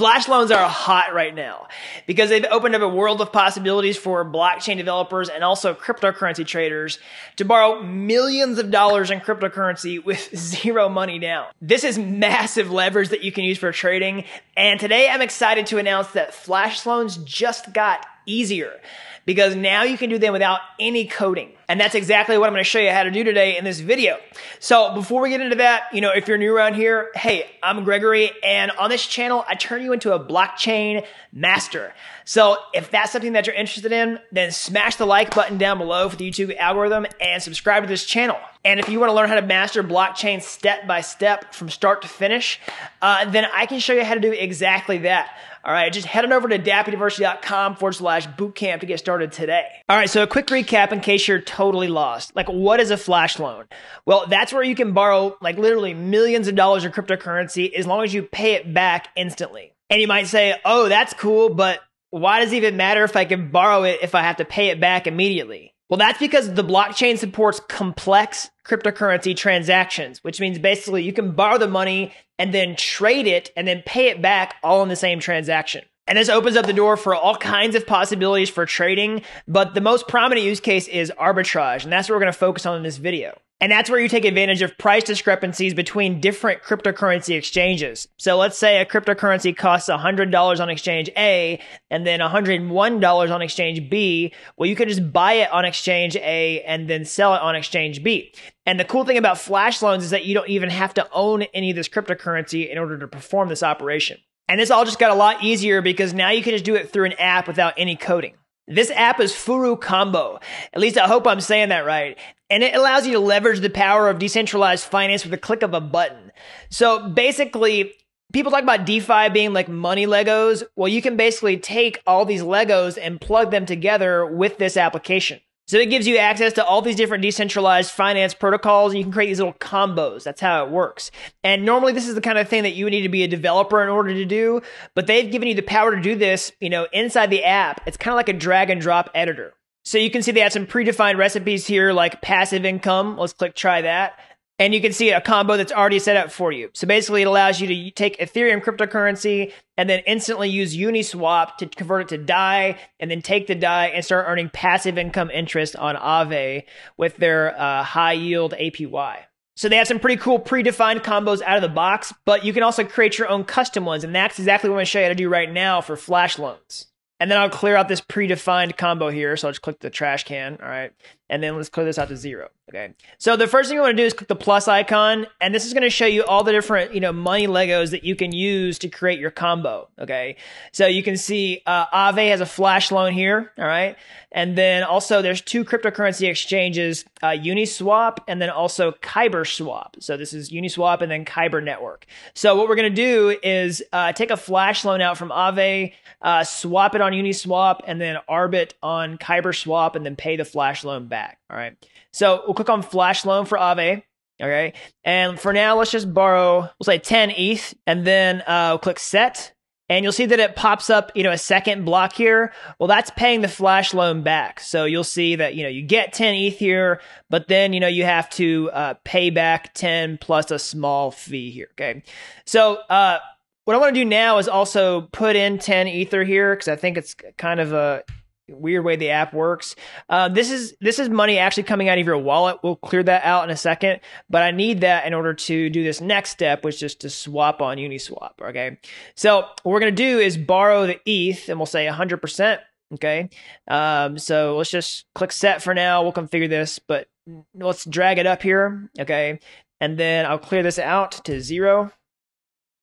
Flash loans are hot right now because they've opened up a world of possibilities for blockchain developers and also cryptocurrency traders to borrow millions of dollars in cryptocurrency with zero money down. This is massive leverage that you can use for trading. And today I'm excited to announce that Flash loans just got easier because now you can do them without any coding. And that's exactly what I'm going to show you how to do today in this video. So before we get into that, you know, if you're new around here, hey, I'm Gregory and on this channel, I turn you into a blockchain master. So if that's something that you're interested in, then smash the like button down below for the YouTube algorithm and subscribe to this channel. And if you want to learn how to master blockchain step by step from start to finish, uh, then I can show you how to do exactly that. All right, just head on over to dappuniversity.com forward slash bootcamp to get started today. All right, so a quick recap in case you're totally lost. Like, what is a flash loan? Well, that's where you can borrow like literally millions of dollars in cryptocurrency as long as you pay it back instantly. And you might say, oh, that's cool, but why does it even matter if I can borrow it if I have to pay it back immediately? Well, that's because the blockchain supports complex cryptocurrency transactions, which means basically you can borrow the money and then trade it and then pay it back all in the same transaction. And this opens up the door for all kinds of possibilities for trading, but the most prominent use case is arbitrage, and that's what we're going to focus on in this video. And that's where you take advantage of price discrepancies between different cryptocurrency exchanges. So let's say a cryptocurrency costs $100 on exchange A and then $101 on exchange B. Well, you can just buy it on exchange A and then sell it on exchange B. And the cool thing about flash loans is that you don't even have to own any of this cryptocurrency in order to perform this operation. And this all just got a lot easier because now you can just do it through an app without any coding. This app is Furucombo. At least I hope I'm saying that right. And it allows you to leverage the power of decentralized finance with a click of a button. So basically, people talk about DeFi being like money Legos. Well, you can basically take all these Legos and plug them together with this application. So it gives you access to all these different decentralized finance protocols, and you can create these little combos. That's how it works. And normally, this is the kind of thing that you would need to be a developer in order to do, but they've given you the power to do this, you know, inside the app. It's kind of like a drag and drop editor. So you can see they have some predefined recipes here, like passive income. Let's click try that and you can see a combo that's already set up for you. So basically, it allows you to take Ethereum cryptocurrency and then instantly use Uniswap to convert it to DAI, and then take the DAI and start earning passive income interest on Aave with their uh, high yield APY. So they have some pretty cool predefined combos out of the box, but you can also create your own custom ones, and that's exactly what I'm going to show you how to do right now for flash loans. And then I'll clear out this predefined combo here. So I'll just click the trash can. All right. And then let's clear this out to zero. Okay. So the first thing you want to do is click the plus icon. And this is going to show you all the different, you know, money Legos that you can use to create your combo. Okay. So you can see, uh, Aave has a flash loan here. All right. And then also there's two cryptocurrency exchanges, uh, Uniswap and then also Kyber Swap. So this is Uniswap and then Kyber Network. So what we're going to do is, uh, take a flash loan out from Aave, uh, swap it on Uniswap and then Arbit on Kyber Swap and then pay the flash loan back. All right. So we'll click on flash loan for Aave. Okay. And for now, let's just borrow, we'll say 10 ETH and then uh, we'll click set. And you'll see that it pops up, you know, a second block here. Well, that's paying the flash loan back. So you'll see that, you know, you get 10 ETH here, but then, you know, you have to uh, pay back 10 plus a small fee here. Okay. So, uh, what I want to do now is also put in 10 ether here because I think it's kind of a weird way the app works. Uh, this is this is money actually coming out of your wallet. We'll clear that out in a second, but I need that in order to do this next step, which is to swap on Uniswap. Okay, so what we're gonna do is borrow the ETH, and we'll say 100%. Okay, um, so let's just click set for now. We'll configure this, but let's drag it up here. Okay, and then I'll clear this out to zero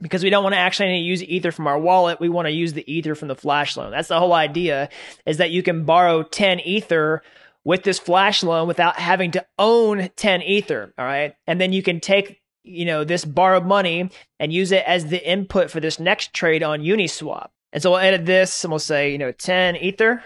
because we don't want to actually use ether from our wallet we want to use the ether from the flash loan. That's the whole idea is that you can borrow 10 ether with this flash loan without having to own 10 ether all right and then you can take you know this borrowed money and use it as the input for this next trade on uniswap. And so we'll edit this and we'll say you know 10 ether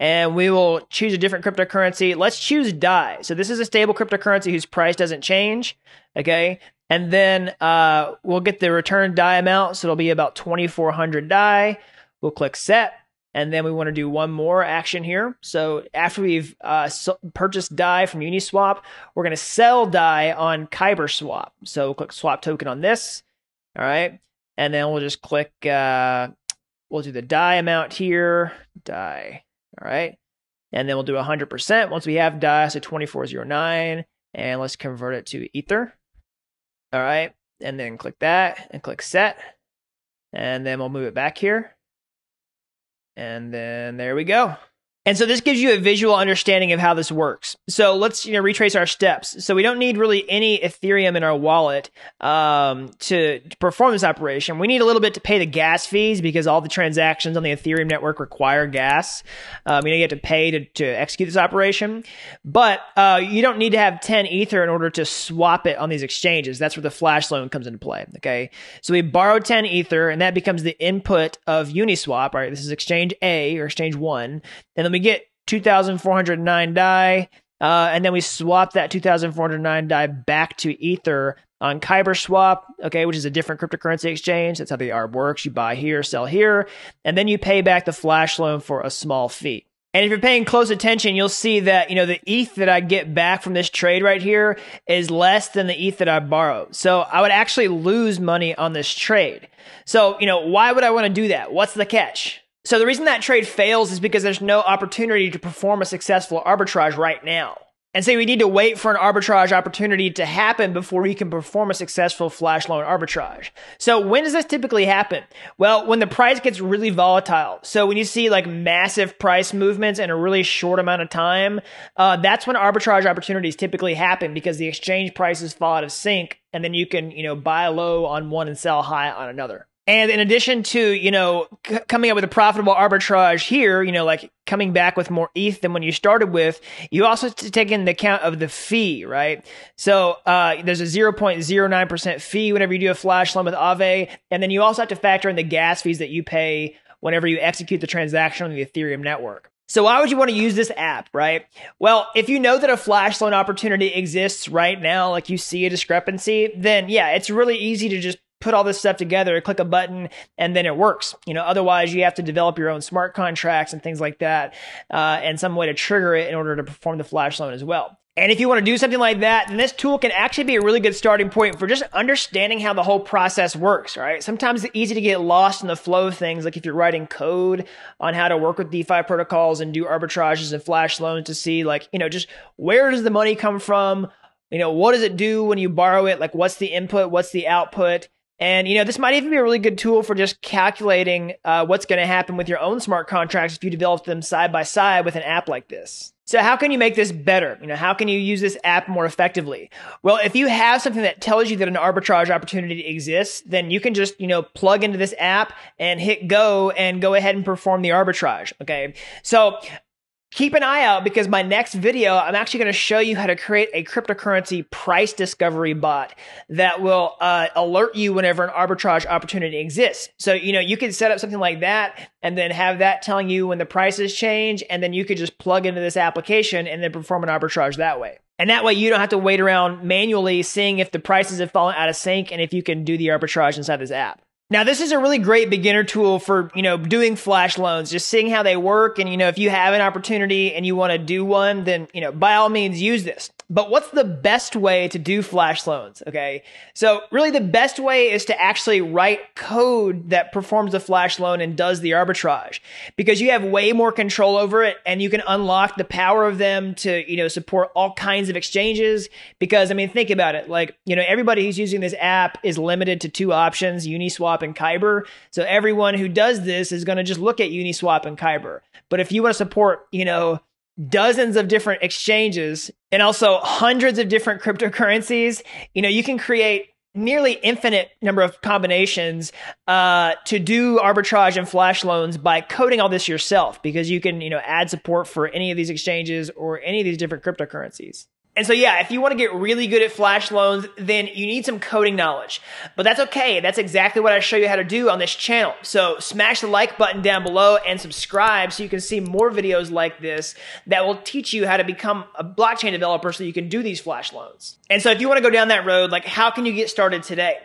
and we will choose a different cryptocurrency. Let's choose DAI. So this is a stable cryptocurrency whose price doesn't change. Okay. And then uh, we'll get the return DAI amount. So it'll be about 2,400 DAI. We'll click set. And then we want to do one more action here. So after we've uh, so purchased DAI from Uniswap, we're going to sell DAI on Kyber Swap. So we'll click swap token on this. All right. and then we'll just click. Uh, we'll do the DAI amount here. DAI. All right. And then we'll do 100% once we have DAI, so 2409. And let's convert it to Ether. All right. And then click that and click set. And then we'll move it back here. And then there we go. And so this gives you a visual understanding of how this works. So let's you know retrace our steps. So we don't need really any Ethereum in our wallet um, to, to, perform this operation. We need a little bit to pay the gas fees because all the transactions on the Ethereum network require gas. Um, you know you have to pay to, to execute this operation, but uh, you don't need to have 10 Ether in order to swap it on these exchanges. That's where the flash loan comes into play. Okay, so we borrow 10 Ether, and that becomes the input of Uniswap. All right, this is exchange A or exchange one, and then we we get 2,409 DAI, uh, and then we swap that 2,409 DAI back to Ether on Kyber Swap, okay, which is a different cryptocurrency exchange. That's how the ARB works. You buy here, sell here, and then you pay back the flash loan for a small fee. And if you're paying close attention, you'll see that, you know, the ETH that I get back from this trade right here is less than the ETH that I borrow. So I would actually lose money on this trade. So, you know, why would I want to do that? What's the catch? So the reason that trade fails is because there's no opportunity to perform a successful arbitrage right now. And so we need to wait for an arbitrage opportunity to happen before we can perform a successful flash loan arbitrage. So when does this typically happen? Well, when the price gets really volatile. So when you see like massive price movements in a really short amount of time, uh, that's when arbitrage opportunities typically happen because the exchange prices fall out of sync and then you can, you know, buy low on one and sell high on another. And in addition to, you know, c- coming up with a profitable arbitrage here, you know, like coming back with more ETH than when you started with, you also have to take into account of the fee, right? So uh, there's a 0.09% fee whenever you do a flash loan with Aave. And then you also have to factor in the gas fees that you pay whenever you execute the transaction on the Ethereum network. So why would you want to use this app, right? Well, if you know that a flash loan opportunity exists right now, like you see a discrepancy, then yeah, it's really easy to just put all this stuff together, click a button, and then it works. You know, otherwise you have to develop your own smart contracts and things like that, uh, and some way to trigger it in order to perform the flash loan as well. And if you want to do something like that, then this tool can actually be a really good starting point for just understanding how the whole process works, right? Sometimes it's easy to get lost in the flow of things, like if you're writing code on how to work with DeFi protocols and do arbitrages and flash loans to see, like, you know, just where does the money come from? You know, what does it do when you borrow it? Like, what's the input? What's the output? And you know, this might even be a really good tool for just calculating uh, what's going to happen with your own smart contracts if you develop them side by side with an app like this. So how can you make this better? You know, how can you use this app more effectively? Well, if you have something that tells you that an arbitrage opportunity exists, then you can just, you know, plug into this app and hit go and go ahead and perform the arbitrage. Okay. So keep an eye out because my next video, I'm actually going to show you how to create a cryptocurrency price discovery bot that will uh, alert you whenever an arbitrage opportunity exists. So, you know, you can set up something like that and then have that telling you when the prices change. And then you could just plug into this application and then perform an arbitrage that way. And that way you don't have to wait around manually seeing if the prices have fallen out of sync and if you can do the arbitrage inside this app. Now, this is a really great beginner tool for, you know, doing flash loans, just seeing how they work. And, you know, if you have an opportunity and you want to do one, then, you know, by all means use this. But what's the best way to do flash loans? Okay. So really the best way is to actually write code that performs a flash loan and does the arbitrage because you have way more control over it and you can unlock the power of them to, you know, support all kinds of exchanges. Because I mean, think about it. Like, you know, everybody who's using this app is limited to two options, Uniswap and Kyber. So everyone who does this is going to just look at Uniswap and Kyber. But if you want to support, you know, dozens of different exchanges and also hundreds of different cryptocurrencies, you know, you can create nearly infinite number of combinations uh, to do arbitrage and flash loans by coding all this yourself because you can you know add support for any of these exchanges or any of these different cryptocurrencies and so, yeah, if you want to get really good at flash loans, then you need some coding knowledge. But that's okay. That's exactly what I show you how to do on this channel. So smash the like button down below and subscribe so you can see more videos like this that will teach you how to become a blockchain developer so you can do these flash loans. And so if you want to go down that road, like how can you get started today?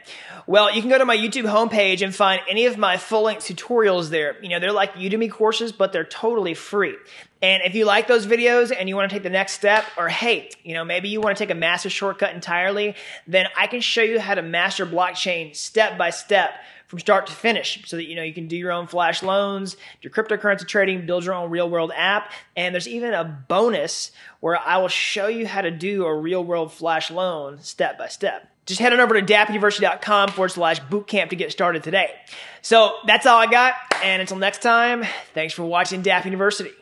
Well, you can go to my YouTube homepage and find any of my full length tutorials there. You know, they're like Udemy courses, but they're totally free. And if you like those videos and you want to take the next step, or hey, you know, maybe you want to take a master shortcut entirely, then I can show you how to master blockchain step by step from start to finish so that you know you can do your own flash loans, do cryptocurrency trading, build your own real world app, and there's even a bonus where I will show you how to do a real world flash loan step by step. Just head on over to dappuniversity.com forward slash bootcamp to get started today. So that's all I got. And until next time, thanks for watching Dapp University.